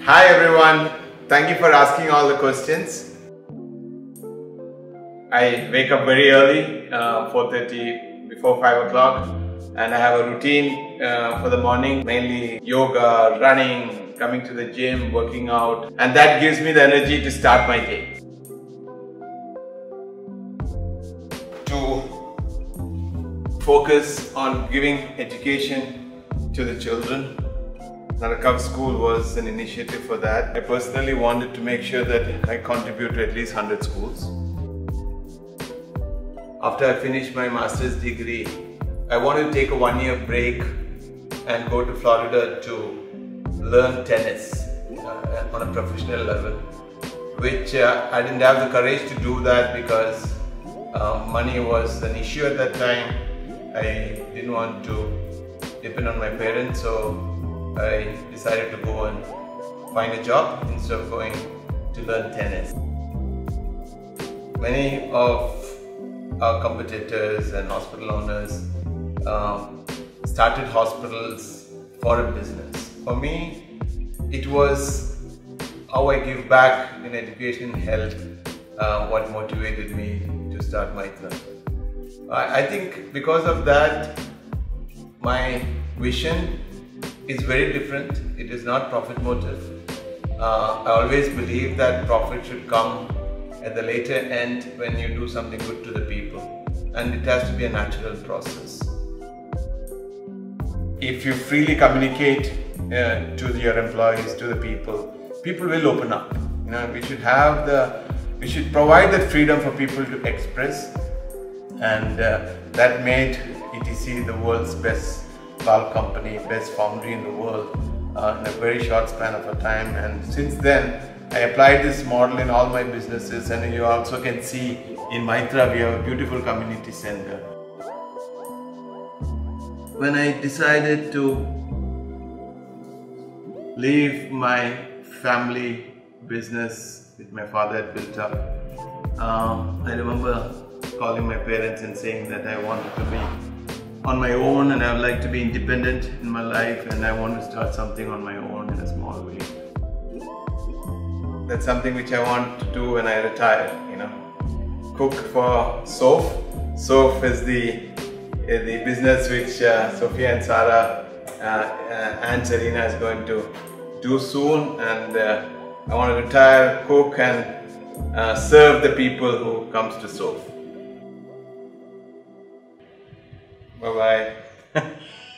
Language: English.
Hi everyone, thank you for asking all the questions. I wake up very early, uh, 4.30 before 5 o'clock and I have a routine uh, for the morning, mainly yoga, running, coming to the gym, working out and that gives me the energy to start my day. To focus on giving education to the children Narakav School was an initiative for that. I personally wanted to make sure that I contribute to at least 100 schools. After I finished my master's degree, I wanted to take a one year break and go to Florida to learn tennis uh, on a professional level, which uh, I didn't have the courage to do that because uh, money was an issue at that time. I didn't want to depend on my parents, so I decided to go and find a job instead of going to learn tennis. Many of our competitors and hospital owners um, started hospitals for a business. For me, it was how I give back in education and health uh, what motivated me to start Meitra. I, I think because of that, my vision is very different. It is not profit motive. Uh, I always believe that profit should come at the later end when you do something good to the people. And it has to be a natural process. If you freely communicate uh, to your employees, to the people, people will open up. You know, we should have the, we should provide that freedom for people to express and uh, that made ETC the world's best valve company, best foundry in the world uh, in a very short span of a time. And since then, I applied this model in all my businesses and you also can see in Meitra we have a beautiful community center. When I decided to leave my family business that my father had built up, um, I remember calling my parents and saying that I wanted to be on my own and I would like to be independent in my life and I want to start something on my own in a small way. That's something which I want to do when I retire, you know. Cook for Sof. Sof is the uh, the business which uh, Sophia and Sarah uh, uh, and Serena is going to do soon and uh, I want to retire, cook and uh, serve the people who comes to Sof. Bye bye.